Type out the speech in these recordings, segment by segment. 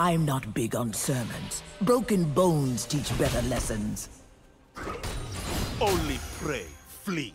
I'm not big on sermons. Broken bones teach better lessons. Only pray, flee.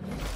Red